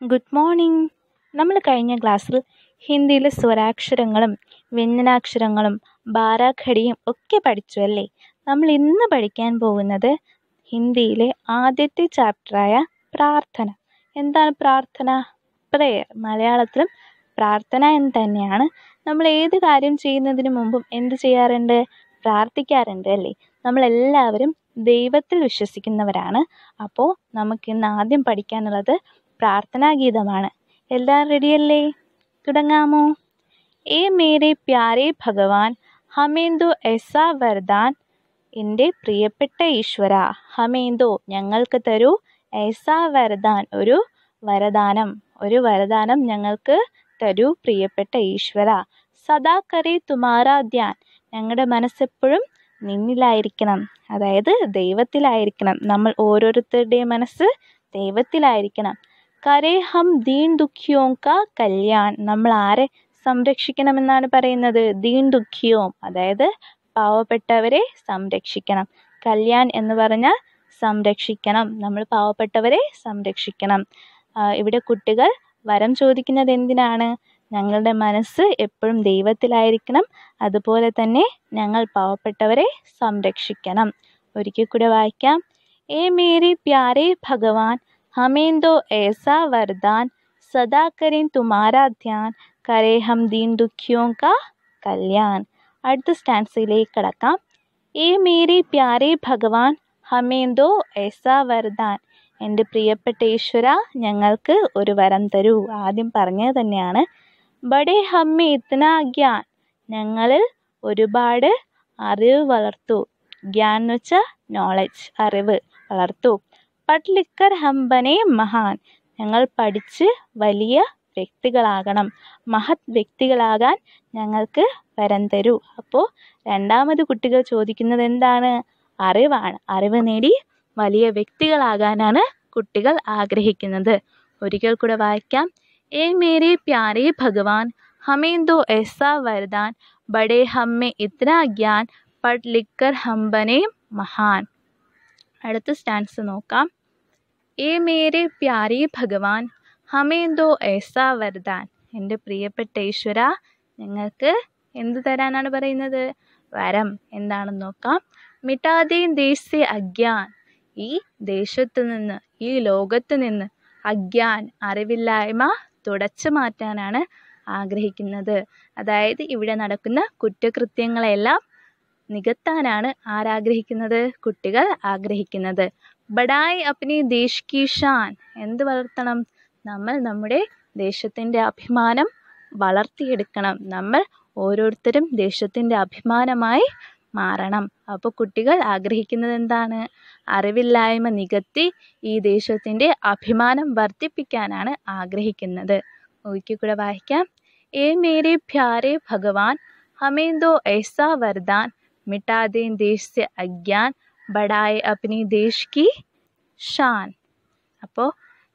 Good morning നമ്മൾ കഴിഞ്ഞ ക്ലാസ്സിൽ ഹിന്ദിയിലെ സ്വരാക്ഷരങ്ങളും വ്യഞ്ജനാക്ഷരങ്ങളും ബാരാഖടിയും ഒക്കെ പഠിച്ചു അല്ലേ? നമ്മൾ ഇന്ന് പഠിക്കാൻ പോകുന്നത് ഹിന്ദിയിലെ ആദ്യത്തെ ചാപ്റ്ററായ പ്രാർത്ഥന. എന്താണ് പ്രാർത്ഥന? പ്രേയർ. മലയാളത്തിലും പ്രാർത്ഥന എന്ന് തന്നെയാണ്. നമ്മൾ ഏത് കാര്യം ചെയ്യുന്നതിന് മുമ്പും എന്ത് ചെയ്യാറുണ്ട്? പ്രാർത്ഥിക്കാറുണ്ട് അല്ലേ? നമ്മളെല്ലാവരും ദൈവത്തിൽ വിശ്വസിക്കുന്നവരാണ്. അപ്പോൾ നമുക്കിന്ന് ആദ്യം പഠിക്കാനുള്ളത് പ്രാർത്ഥനാ ഗീതമാണ്. എല്ലാം റെഡിയല്ലേ തുടങ്ങാമോ? ഏ മേരെ പ്യാരെ ഭഗവാൻ ഹമേന്ദു എസാ വരദാൻ. എന്റെ പ്രിയപ്പെട്ട ഈശ്വര ഹമേന്ദോ ഞങ്ങൾക്ക് തരൂ എസാ വരദാൻ ഒരു വരദാനം. ഒരു വരദാനം ഞങ്ങൾക്ക് തരൂ പ്രിയപ്പെട്ട ഈശ്വര. സദാ കരേ തുമാരാ ധ്യാൻ ഞങ്ങളുടെ മനസ്സെപ്പോഴും നിന്നിലായിരിക്കണം. അതായത് ദൈവത്തിലായിരിക്കണം. നമ്മൾ ഓരോരുത്തരുടെയും മനസ്സ് ദൈവത്തിലായിരിക്കണം. കരേ ഹം ദീൻ ദുഃഖിയോം കാ കല്യാൺ. നമ്മൾ ആരെ സംരക്ഷിക്കണമെന്നാണ് പറയുന്നത്? ദീൻ ദുഃഖിയോം അതായത് പാവപ്പെട്ടവരെ സംരക്ഷിക്കണം. കല്യാൺ എന്ന് പറഞ്ഞാൽ സംരക്ഷിക്കണം. നമ്മൾ പാവപ്പെട്ടവരെ സംരക്ഷിക്കണം. ഇവിടെ കുട്ടികൾ വരം ചോദിക്കുന്നത് എന്തിനാണ്? ഞങ്ങളുടെ മനസ്സ് എപ്പോഴും ദൈവത്തിലായിരിക്കണം. അതുപോലെ തന്നെ ഞങ്ങൾ പാവപ്പെട്ടവരെ സംരക്ഷിക്കണം. ഒരിക്കൽ കൂടെ വായിക്കാം. ഏ മേരി പ്യാരേ ഭഗവാൻ ഹമേന്ദോ ഏസാ വരദാൻ സദാ കരേൻ തുമാരാ ധ്യാൻ കരേ ഹം ദീൻ ദുഃഖിയോ കാ കല്യാൺ അടുത്ത സ്റ്റാൻസിലേക്ക് കടക്കാം ഏ മേരി പ്യാരെ ഭഗവാൻ ഹമേന്ദോ ഏസാ വരദാൻ എന്റെ പ്രിയപ്പെട്ട ഈശ്വര ഞങ്ങൾക്ക് ഒരു വരം തരൂ. ആദ്യം പറഞ്ഞത് തന്നെയാണ് ബഡേ ഹമ്മെ ഇത്തന ഗ്യാൻ. ഞങ്ങളിൽ ഒരുപാട് അറിവ് വളർത്തു. ഗ്യാൻ എന്ന് വെച്ചാൽ നോളജ് അറിവ് വളർത്തു. പഠിക്കർ ഹം ബനെ മഹാൻ ഞങ്ങൾ പഠിച്ച് വലിയ വ്യക്തികളാകണം. മഹത് വ്യക്തികളാകാൻ ഞങ്ങൾക്ക് വരം തരൂ. അപ്പോൾ രണ്ടാമത് കുട്ടികൾ ചോദിക്കുന്നത് എന്താണ്? അറിവാണ്. അറിവ് നേടി വലിയ വ്യക്തികളാകാനാണ് കുട്ടികൾ ആഗ്രഹിക്കുന്നത്. ഒരിക്കൽ കൂടെ വായിക്കാം. ഏ മേരെ പ്യാരെ ഭഗവാൻ ഹമേന്തോ എസ വരദാൻ ബഡേ ഹമ്മേ ഇത്ര ഗ്യാൻ പഡ് ലിക്കർ ഹംബനെ മഹാൻ. അടുത്ത സ്റ്റാൻസ് നോക്കാം. ഏ മേരെ പ്യാരേ ഭഗവാൻ ഹമേന്തോ ഏസാ വരദാൻ. എന്റെ പ്രിയപ്പെട്ട ഈശ്വര ഞങ്ങൾക്ക് എന്ത് തരാനാണ് പറയുന്നത്? വരം എന്താണെന്ന് നോക്കാം. മിട്ടാതേൻ ദേശീയ അജ്ഞാൻ ഈ ദേശത്തു നിന്ന് ഈ ലോകത്ത് നിന്ന് അജ്ഞാൻ അറിവില്ലായ്മ തുടച്ചു മാറ്റാനാണ് ആഗ്രഹിക്കുന്നത്. അതായത് ഇവിടെ നടക്കുന്ന കുറ്റകൃത്യങ്ങളെല്ലാം നികത്താനാണ് ആരാഗ്രഹിക്കുന്നത്? കുട്ടികൾ ആഗ്രഹിക്കുന്നത്. ബഡായി അപ്നി ദേശ് കി ഷാൻ എന്ത് വളർത്തണം? നമ്മൾ നമ്മുടെ ദേശത്തിന്റെ അഭിമാനം വളർത്തിയെടുക്കണം. നമ്മൾ ഓരോരുത്തരും ദേശത്തിന്റെ അഭിമാനമായി മാറണം. അപ്പോൾ കുട്ടികൾ ആഗ്രഹിക്കുന്നത് എന്താണ്? അറിവില്ലായ്മ നികത്തി ഈ ദേശത്തിന്റെ അഭിമാനം വർദ്ധിപ്പിക്കാനാണ് ആഗ്രഹിക്കുന്നത്. ഒരിക്കൽ കൂടെ വായിക്കാം. ഏ മേരെ പ്യാരെ ഭഗവാൻ ഹമേന്തോ ഏസാ വർദാൻ മിട്ടാതെ ദേശ്യ അജ്ഞാൻ देश से अज्ञान बढ़ाए अपनी देश की ഷാൻ അപ്പോൾ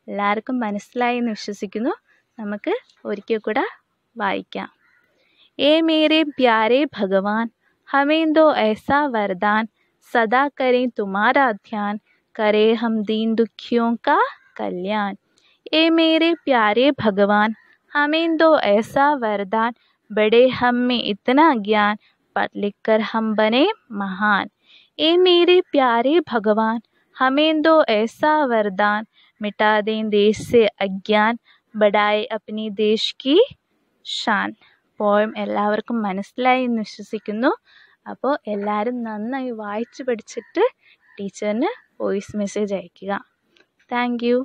എല്ലാവർക്കും മനസ്സിലായി എന്ന് വിശ്വസിക്കുന്നു നമുക്ക് ഒരിക്കൽ കൂടെ വായിക്കാം ഏ മേരെ പ്യാരെ ഭഗവാൻ हमें दो ऐसा वरदान सदा करें तुम्हारा ध्यान करे हम दीन दुखियों का कल्याण ए मेरे प्यारे भगवान हमें दो ऐसा वरदान बड़े हम में इतना ज्ञान पढ़ लिख कर हम बने महान ए मेरे प्यारे भगवान हमें दो ऐसा वरदान मिटा दें देश से अज्ञान बढ़ाए अपनी देश की ഷാൻ പോയം എല്ലാവർക്കും മനസ്സിലായി എന്ന് വിശ്വസിക്കുന്നു അപ്പോൾ എല്ലാവരും നന്നായി വായിച്ച് പഠിച്ചിട്ട് ടീച്ചറിന് വോയിസ് മെസ്സേജ് അയയ്ക്കുക താങ്ക് യു